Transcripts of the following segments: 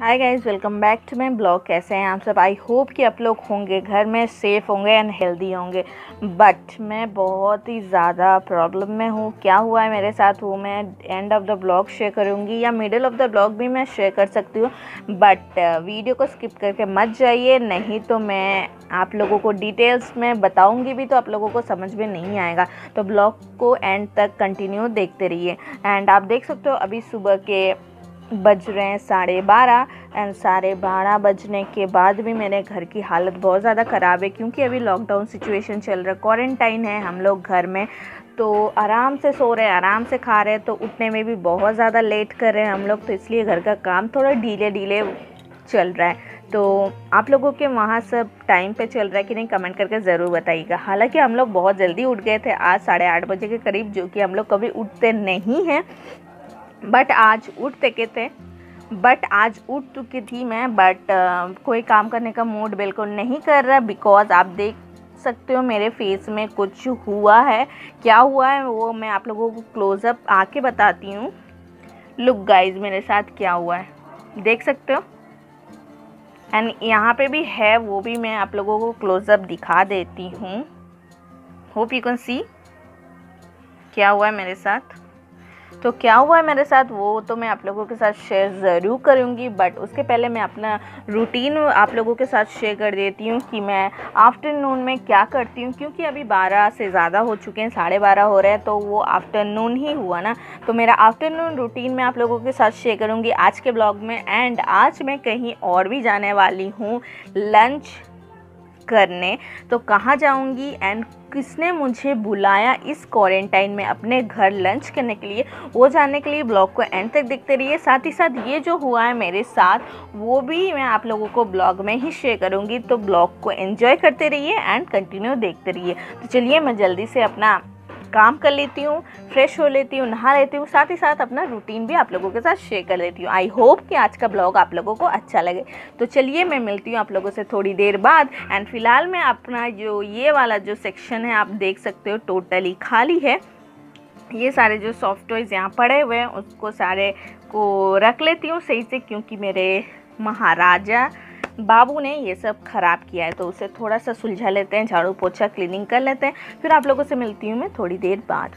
Hi guys welcome back to my blog कैसे हैं आप सब? आई होप कि आप लोग होंगे, घर में सेफ़ होंगे एंड हेल्दी होंगे. बट मैं बहुत ही ज़्यादा प्रॉब्लम में हूँ। क्या हुआ है मेरे साथ? वो मैं end of the blog share करूँगी या मिडिल ऑफ़ द ब्लॉग भी मैं शेयर कर सकती हूँ। बट वीडियो को स्किप करके मत जाइए। नहीं तो मैं आप लोगों को डिटेल्स में बताऊँगी भी तो आप लोगों को समझ में नहीं आएगा। तो ब्लॉग को एंड तक कंटिन्यू देखते रहिए। एंड आप देख सकते हो अभी सुबह के बज रहे हैं साढ़े बारह एंड साढ़े बारह बजने के बाद भी मेरे घर की हालत बहुत ज़्यादा ख़राब है, क्योंकि अभी लॉकडाउन सिचुएशन चल रहा है क्वारंटाइन है हम लोग घर में तो आराम से सो रहे हैं, आराम से खा रहे हैं तो उठने में भी बहुत ज़्यादा लेट कर रहे हैं हम लोग तो इसलिए घर का काम थोड़ा ढीले ढीले चल रहा है। तो आप लोगों के वहाँ सब टाइम पे चल रहा है कि नहीं कमेंट करके ज़रूर बताइएगा। हालाँकि हम लोग बहुत जल्दी उठ गए थे, आज साढ़े आठ बजे के करीब, जो कि हम लोग कभी उठते नहीं हैं बट आज उठ सके थे। बट आज उठ चुकी थी मैं बट uh, कोई काम करने का मूड बिल्कुल नहीं कर रहा बिकॉज़ आप देख सकते हो मेरे फेस में कुछ हुआ है। क्या हुआ है वो मैं आप लोगों को क्लोज़अप आके बताती हूँ। लुक गाइज़ मेरे साथ क्या हुआ है। देख सकते हो? एंड यहाँ पे भी है वो भी मैं आप लोगों को क्लोज़अप दिखा देती हूँ। होप यू कैन सी क्या हुआ है मेरे साथ? तो क्या हुआ है मेरे साथ? वो तो मैं आप लोगों के साथ शेयर ज़रूर करूँगी बट उसके पहले मैं अपना रूटीन आप लोगों के साथ शेयर कर देती हूँ कि मैं आफ्टरनून में क्या करती हूँ, क्योंकि अभी बारह से ज़्यादा हो चुके हैं, साढ़े बारह हो रहे हैं तो वो आफ्टरनून ही हुआ ना। तो मेरा आफ्टरनून रूटीन मैं आप लोगों के साथ शेयर करूँगी आज के ब्लॉग में एंड आज मैं कहीं और भी जाने वाली हूँ लंच करने। तो कहाँ जाऊँगी एंड किसने मुझे बुलाया इस क्वारंटाइन में अपने घर लंच करने के लिए? वो जानने के लिए ब्लॉग को एंड तक देखते रहिए। साथ ही साथ ये जो हुआ है मेरे साथ, वो भी मैं आप लोगों को ब्लॉग में ही शेयर करूँगी। तो ब्लॉग को एंजॉय करते रहिए एंड कंटिन्यू देखते रहिए। तो चलिए मैं जल्दी से अपना काम कर लेती हूँ फ्रेश हो लेती हूँ, नहा लेती हूँ, साथ ही साथ अपना रूटीन भी आप लोगों के साथ शेयर कर लेती हूँ। आई होप कि आज का ब्लॉग आप लोगों को अच्छा लगे। तो चलिए मैं मिलती हूँ आप लोगों से थोड़ी देर बाद एंड फ़िलहाल मैं अपना जो ये वाला जो सेक्शन है, आप देख सकते हो टोटली खाली है। ये सारे जो सॉफ्ट टॉयज़ यहाँ पड़े हुए हैं, उसको सारे को रख लेती हूँ सही से, क्योंकि मेरे महाराजा बाबू ने ये सब ख़राब किया है तो उसे थोड़ा सा सुलझा लेते हैं, झाड़ू पोछा क्लीनिंग कर लेते हैं। फिर आप लोगों से मिलती हूँ मैं थोड़ी देर बाद।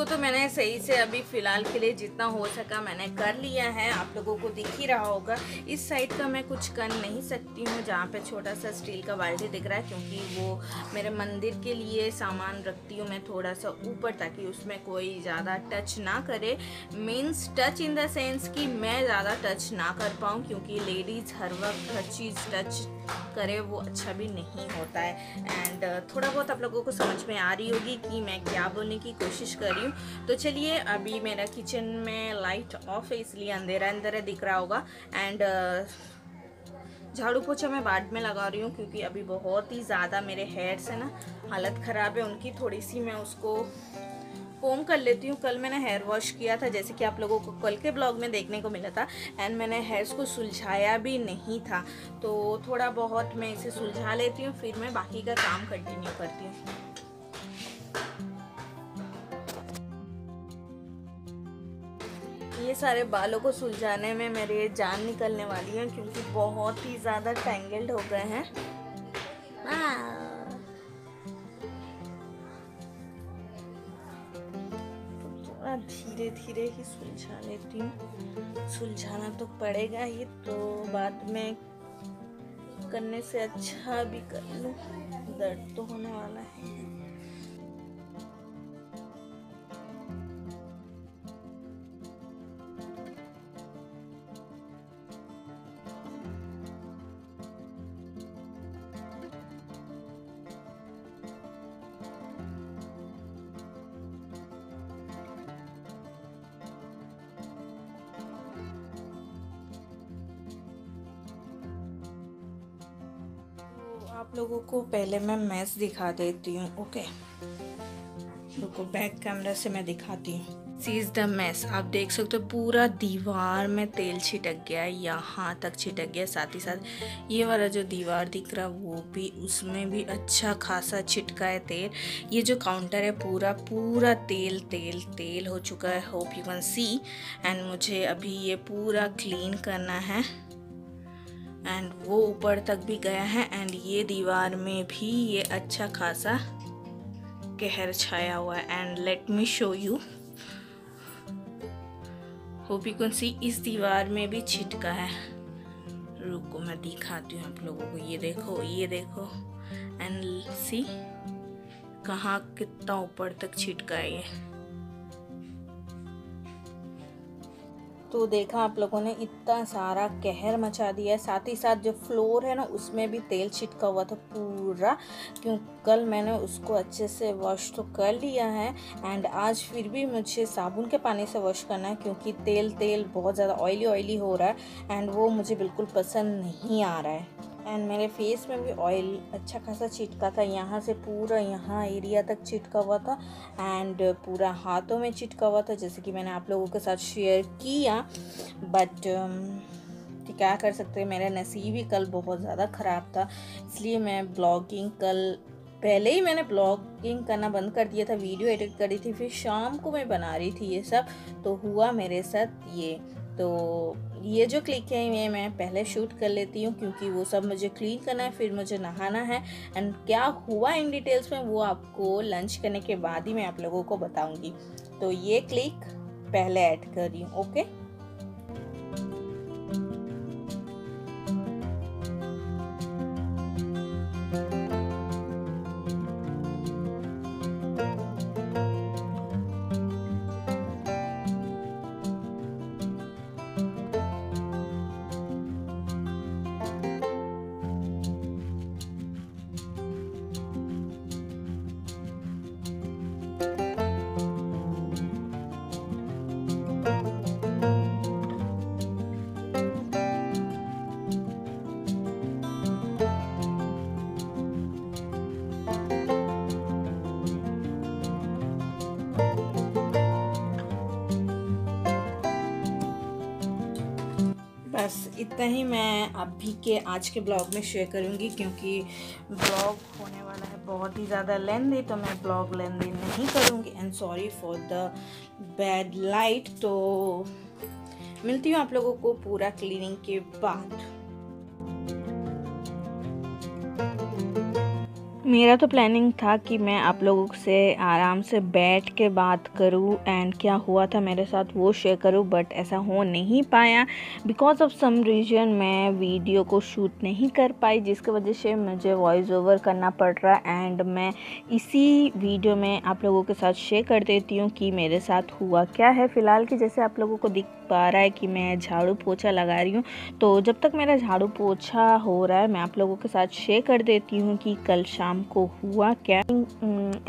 इसको तो मैंने सही से अभी फ़िलहाल के लिए जितना हो सका मैंने कर लिया है। आप लोगों को दिख ही रहा होगा। इस साइड का मैं कुछ कर नहीं सकती हूँ, जहाँ पे छोटा सा स्टील का बाल्टी दिख रहा है, क्योंकि वो मेरे मंदिर के लिए सामान रखती हूँ मैं थोड़ा सा ऊपर, ताकि उसमें कोई ज़्यादा टच ना करे। Means touch in the sense कि मैं ज़्यादा टच ना कर पाऊँ, क्योंकि लेडीज़ हर वक्त हर चीज़ टच करे, वो अच्छा भी नहीं होता है। एंड थोड़ा बहुत आप लोगों को समझ में आ रही होगी कि मैं क्या बोलने की कोशिश कर रही हूँ। तो चलिए, अभी मेरा किचन में लाइट ऑफ़ है, इसलिए अंधेरा अंधेरा दिख रहा होगा। एंड झाड़ू पोछा मैं बाद में लगा रही हूँ, क्योंकि अभी बहुत ही ज़्यादा मेरे हेयर्स है ना, हालत ख़राब है उनकी। थोड़ी सी मैं उसको कोम कर लेती हूँ। कल मैंने हेयर वॉश किया था, जैसे कि आप लोगों को कल के ब्लॉग में देखने को मिला था। एंड मैंने हेयर्स को सुलझाया भी नहीं था। तो थोड़ा बहुत मैं इसे सुलझा लेती हूँ, फिर मैं बाकी का काम कंटिन्यू करती हूँ। सारे बालों को सुलझाने में मेरे जान निकलने वाली है क्योंकि बहुत ही ज़्यादा टैंगल्ड हो गए हैं। थोड़ा धीरे धीरे ही सुलझा लेती हूँ। सुलझाना तो पड़ेगा ही तो बाद में करने से अच्छा भी कर लूँ। दर्द तो होने वाला है। आप लोगों को पहले मैं मैस दिखा देती हूँ ओके रुको बैक कैमरा से मैं दिखाती हूँ। सीज द मैस आप देख सकते हो पूरा दीवार में तेल छिटक गया है यहाँ तक छिटक गया। साथ ही साथ ये वाला जो दीवार दिख रहा, वो भी, उसमें भी अच्छा खासा छिटका है तेल। ये जो काउंटर है, पूरा पूरा तेल तेल तेल हो चुका है। Hope you can see and मुझे अभी ये पूरा क्लीन करना है। एंड वो ऊपर तक भी गया है एंड ये दीवार में भी ये अच्छा खासा कहर छाया हुआ है। And let me show you hope you can see इस दीवार में भी छिटका है। रुको मैं दिखाती हूँ आप लोगों को। ये देखो ये देखो। एंड सी कहाँ कितना ऊपर तक छिटका है ये। तो देखा आप लोगों ने, इतना सारा कहर मचा दिया है। साथ ही साथ जो फ्लोर है ना, उसमें भी तेल छिटका हुआ था पूरा। क्यों, कल मैंने उसको अच्छे से वॉश तो कर लिया है। एंड आज फिर भी मुझे साबुन के पानी से वॉश करना है, क्योंकि तेल तेल बहुत ज़्यादा ऑयली ऑयली हो रहा है। एंड वो मुझे बिल्कुल पसंद नहीं आ रहा है। एंड मेरे फेस में भी ऑयल अच्छा खासा चिटका था। यहाँ से पूरा यहाँ एरिया तक चिटका हुआ था। एंड पूरा हाथों में चिटका हुआ था जैसे कि मैंने आप लोगों के साथ शेयर किया। बट um, क्या कर सकते हैं मेरा नसीब ही कल बहुत ज़्यादा ख़राब था। इसलिए मैं ब्लॉगिंग कल पहले ही मैंने ब्लॉगिंग करना बंद कर दिया था। वीडियो एडिट करी थी फिर शाम को मैं बना रही थी ये सब। तो हुआ मेरे साथ ये। तो ये जो क्लिक है, ये मैं पहले शूट कर लेती हूँ क्योंकि वो सब मुझे क्लीन करना है, फिर मुझे नहाना है। एंड क्या हुआ इन डिटेल्स में, वो आपको लंच करने के बाद ही मैं आप लोगों को बताऊँगी। तो ये क्लिक पहले ऐड कर रही हूँ ओके बस इतना ही मैं अभी के आज के ब्लॉग में शेयर करूँगी, क्योंकि ब्लॉग होने वाला है बहुत ही ज़्यादा लेंदी तो मैं ब्लॉग लेंदी नहीं करूँगी। And sorry for the bad light तो मिलती हूँ आप लोगों को पूरा क्लीनिंग के बाद। मेरा तो प्लानिंग था कि मैं आप लोगों से आराम से बैठ के बात करूँ एंड क्या हुआ था मेरे साथ वो शेयर करूँ बट ऐसा हो नहीं पाया। बिकॉज़ ऑफ़ सम रीजन मैं वीडियो को शूट नहीं कर पाई, जिसकी वजह से मुझे वॉइस ओवर करना पड़ रहा एंड मैं इसी वीडियो में आप लोगों के साथ शेयर कर देती हूँ कि मेरे साथ हुआ क्या है। फ़िलहाल की जैसे आप लोगों को दिख पा रहा है कि मैं झाड़ू पोछा लगा रही हूँ। तो जब तक मेरा झाड़ू पोछा हो रहा है मैं आप लोगों के साथ शेयर कर देती हूँ कि कल शाम को हुआ क्या।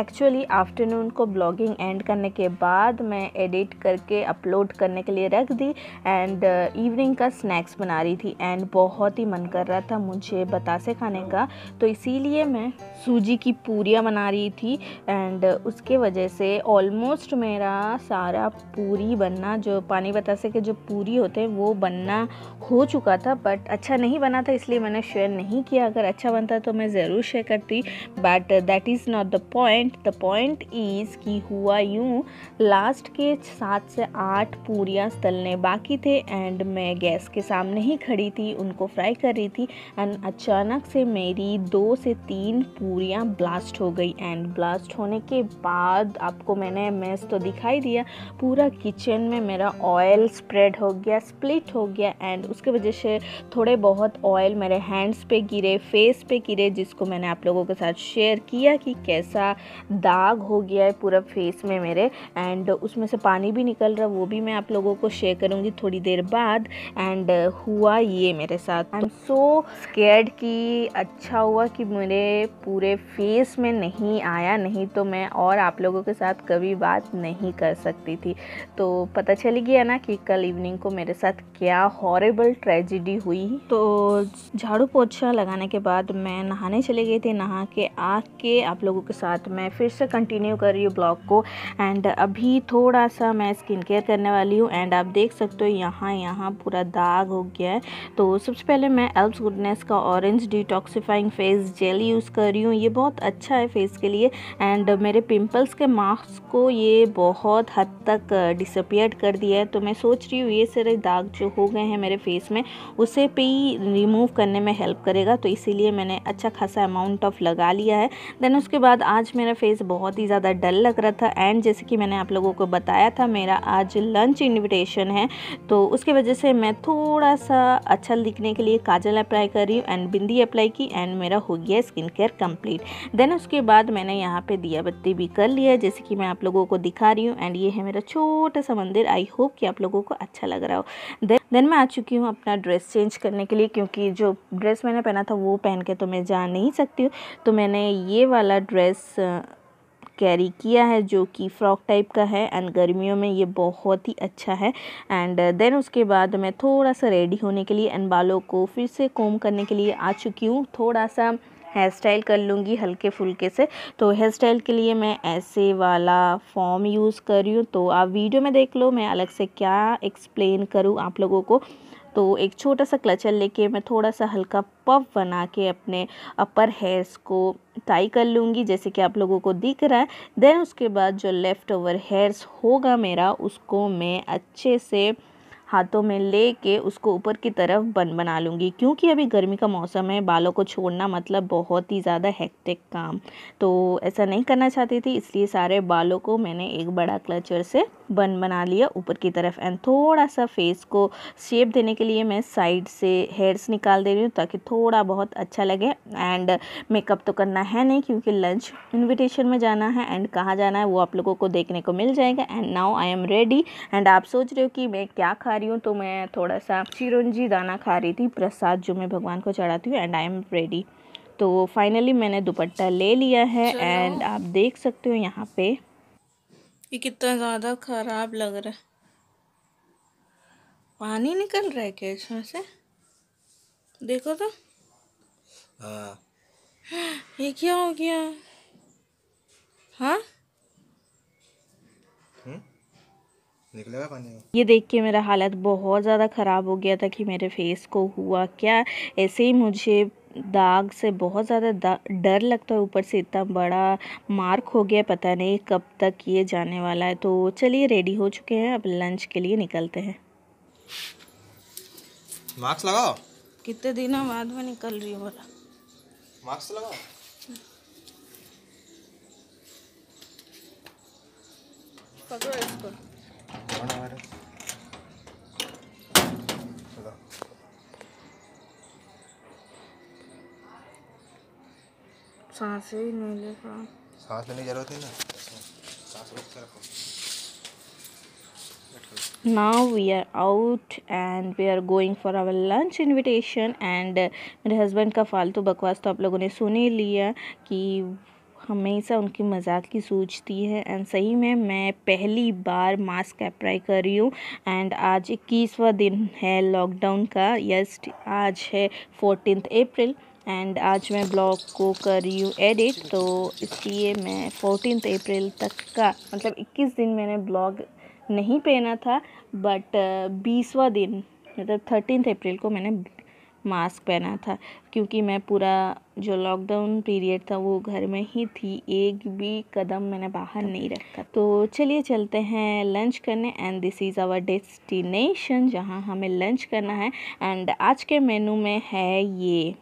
एक्चुअली आफ्टरनून को ब्लॉगिंग एंड करने के बाद मैं एडिट करके अपलोड करने के लिए रख दी एंड इवनिंग uh, का स्नैक्स बना रही थी एंड बहुत ही मन कर रहा था मुझे बतासे खाने का। तो इसीलिए मैं सूजी की पूरियाँ बना रही थी एंड उसके वजह से ऑलमोस्ट मेरा सारा पूरी बनना जो पानी बतासे के जो पूरी होते हैं, वो बनना हो चुका था बट अच्छा नहीं बना था, इसलिए मैंने शेयर नहीं किया। अगर अच्छा बनता तो मैं ज़रूर शेयर करती but that is not the point the point is कि हुआ यूँ लास्ट के सात से आठ पूरियाँ तलने बाकी थे एंड मैं गैस के सामने ही खड़ी थी, उनको फ्राई कर रही थी एंड अचानक से मेरी दो से तीन पूरियाँ ब्लास्ट हो गई एंड ब्लास्ट होने के बाद आपको मैंने मैस तो दिखाई दिया, पूरा किचन में मेरा ऑयल स्प्रेड हो गया स्प्लिट हो गया एंड उसके वजह से थोड़े बहुत ऑयल मेरे हैंड्स पे गिरे फेस पे गिरे, जिसको मैंने आप लोगों के साथ शेयर किया कि कैसा दाग हो गया है पूरा फेस में मेरे एंड उसमें से पानी भी निकल रहा, वो भी मैं आप लोगों को शेयर करूँगी थोड़ी देर बाद एंड हुआ ये मेरे साथ। आई एम सो स्केर्ड कि अच्छा हुआ कि मेरे पूरे फेस में नहीं आया, नहीं तो मैं और आप लोगों के साथ कभी बात नहीं कर सकती थी। तो पता चल गया ना कि कल इवनिंग को मेरे साथ क्या हॉरेबल ट्रेजिडी हुई। तो झाड़ू पोछा लगाने के बाद मैं नहाने चले गई थी, नहा के आके आप लोगों के साथ मैं फिर से कंटिन्यू कर रही हूँ ब्लॉग को। एंड अभी थोड़ा सा मैं स्किन केयर करने वाली हूँ एंड आप देख सकते हो यहाँ यहाँ पूरा दाग हो गया है। तो सबसे पहले मैं एल्प्स गुडनेस का orange detoxifying face gel use कर रही हूँ। ये बहुत अच्छा है फेस के लिए। एंड मेरे पिम्पल्स के मार्क्स को ये बहुत हद तक डिसअपियर कर दिया है। तो मैं सोच रही हूँ, ये सारे दाग जो हो गए हैं मेरे फेस में, उसे पे ही रिमूव करने में हेल्प करेगा। तो इसीलिए मैंने अच्छा खासा अमाउंट ऑफ़ लगा लिया है। देन उसके बाद आज मेरा फेस बहुत ही ज़्यादा डल लग रहा था। एंड जैसे कि मैंने आप लोगों को बताया था, मेरा आज लंच इन्विटेशन है। तो उसकी वजह से मैं थोड़ा सा अच्छा दिखने के लिए काजल अप्लाई कर रही हूँ एंड बिंदी अप्लाई की एंड मेरा हो गया स्किन केयर कंप्लीट देन उसके बाद मैंने यहाँ पे दिया बत्ती भी कर लिया जैसे कि मैं आप लोगों को दिखा रही हूँ। एंड ये है मेरा छोटा सा मंदिर। आई होप कि आप लोगों को अच्छा लग रहा हो। देन देन मैं आ चुकी हूँ अपना ड्रेस चेंज करने के लिए क्योंकि जो ड्रेस मैंने पहना था वो पहन के तो मैं जा नहीं सकती हूँ। तो मैंने ये वाला ड्रेस कैरी किया है जो कि फ्रॉक टाइप का है एंड गर्मियों में ये बहुत ही अच्छा है। एंड देन उसके बाद मैं थोड़ा सा रेडी होने के लिए एंड बालों को फिर से कोम करने के लिए आ चुकी हूँ। थोड़ा सा हेयर स्टाइल कर लूँगी हल्के फुल्के से। तो हेयर स्टाइल के लिए मैं ऐसे वाला फॉर्म यूज़ कर रही हूँ। तो आप वीडियो में देख लो, मैं अलग से क्या एक्सप्लेन करूँ आप लोगों को। तो एक छोटा सा क्लचर लेके मैं थोड़ा सा हल्का पफ बना के अपने अपर हेयर्स को टाई कर लूँगी, जैसे कि आप लोगों को दिख रहा है। देन उसके बाद जो लेफ़्ट ओवर हेयर्स होगा मेरा, उसको मैं अच्छे से हाथों में ले के उसको ऊपर की तरफ़ बन, बना लूँगी। क्योंकि अभी गर्मी का मौसम है, बालों को छोड़ना मतलब बहुत ही ज़्यादा हेक्टिक काम। तो ऐसा नहीं करना चाहती थी, इसलिए सारे बालों को मैंने एक बड़ा क्लचर से बन, बना लिया ऊपर की तरफ़। एंड थोड़ा सा फेस को शेप देने के लिए मैं साइड से हेयर्स निकाल दे रही हूँ, ताकि थोड़ा बहुत अच्छा लगे। एंड मेकअप तो करना है नहीं, क्योंकि लंच इनविटेशन में जाना है। एंड कहाँ जाना है, वो आप लोगों को देखने को मिल जाएगा। And now I am ready and आप सोच रहे हो कि मैं क्या खा रही हूँ तो मैं थोड़ा सा चिरंजी दाना खा रही थी प्रसाद जो मैं भगवान को चढ़ाती हूँ एंड आई एम रेडी तो फाइनली मैंने दुपट्टा ले लिया है एंड आप देख सकते हो यहाँ पे। ये कितना ज़्यादा ख़राब लग रहा है। पानी निकल रहा है क्या इसमें से? देखो तो। हाँ। ये क्या हो गया? हाँ? निकलेगा पानी ये देख के मेरा हालत बहुत ज़्यादा ख़राब हो गया था कि मेरे फेस को हुआ क्या। ऐसे ही मुझे दाग से बहुत ज़्यादा डर लगता है। ऊपर से इतना बड़ा मार्क हो गया पता नहीं कब तक ये जाने वाला है। तो चलिए रेडी हो चुके हैं। अब लंच के लिए निकलते हैं। मास्क लगाओ। कितने दिनों बाद में निकल रही हो बोला। मास्क लगाओ। पकड़ो इसको। सांस ही नहीं ले पा सांस लेने की ज़रूरत नहीं। ना सांस रोक के रखो now we are out and we are going for our lunch invitation and मेरे हस्बैंड का फालतू बकवास तो आप लोगों ने सुन ही लिया कि हमेशा उनकी मज़ाक की सूझती है। एंड सही में मैं पहली बार मास्क अप्लाई कर रही हूँ। एंड आज इक्कीसवा दिन है लॉकडाउन का। यस आज है फोर्टीन अप्रैल एंड आज मैं ब्लॉग को कर रही हूँ एडिट तो इसलिए मैं फोर्टीन अप्रैल तक का मतलब 21 दिन मैंने ब्लॉग नहीं पहना था। बट बीसवा दिन मतलब थर्टीन अप्रैल को मैंने मास्क पहना था क्योंकि मैं पूरा जो लॉकडाउन पीरियड था वो घर में ही थी एक भी कदम मैंने बाहर नहीं रखा। तो चलिए चलते हैं लंच करने and this is our destination जहाँ हमें लंच करना है एंड आज के मेनू में है ये।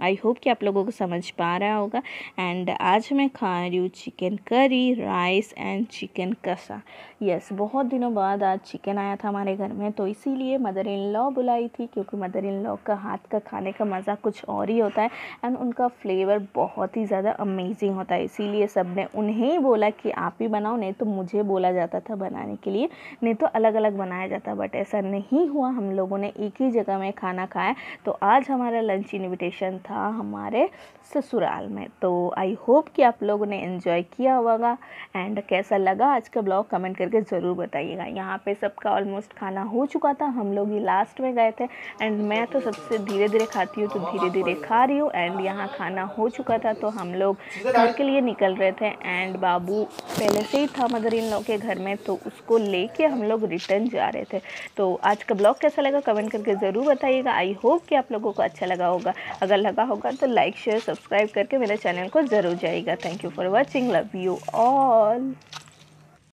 आई होप कि आप लोगों को समझ पा रहा होगा। एंड आज मैं खा रही हूँ chicken curry rice and chicken कसा। यस बहुत दिनों बाद आज चिकन आया था हमारे घर में तो इसीलिए मदर इन लॉ बुलाई थी, क्योंकि मदर इन लॉ का हाथ का खाने का मज़ा कुछ और ही होता है। एंड उनका फ्लेवर बहुत ही ज़्यादा अमेजिंग होता है। इसीलिए सबने उन्हें ही बोला कि आप ही बनाओ, नहीं तो मुझे बोला जाता था बनाने के लिए, नहीं तो अलग अलग बनाया जाता। बट ऐसा नहीं हुआ, हम लोगों ने एक ही जगह में खाना खाया। तो आज हमारा लंच इन्विटेशन था हमारे ससुराल में। तो आई होप कि आप लोगों ने एंजॉय किया होगा। एंड कैसा लगा आज का ब्लॉग कमेंट करके ज़रूर बताइएगा। यहाँ पे सबका ऑलमोस्ट खाना हो चुका था। हम लोग ही लास्ट में गए थे। एंड मैं तो सबसे धीरे धीरे खाती हूँ तो धीरे धीरे खा रही हूँ। एंड यहाँ खाना हो चुका था तो हम लोग घर के लिए निकल रहे थे। एंड बाबू पहले से ही था मदर इन लोग के घर में तो उसको लेके हम लोग रिटर्न जा रहे थे। तो आज का ब्लॉग कैसा लगा कमेंट करके ज़रूर बताइएगा। आई होप कि आप लोगों को अच्छा लगा होगा। अगर लगा होगा तो लाइक शेयर सब्सक्राइब करके मेरे चैनल को ज़रूर जाइएगा. Thank you for watching love you all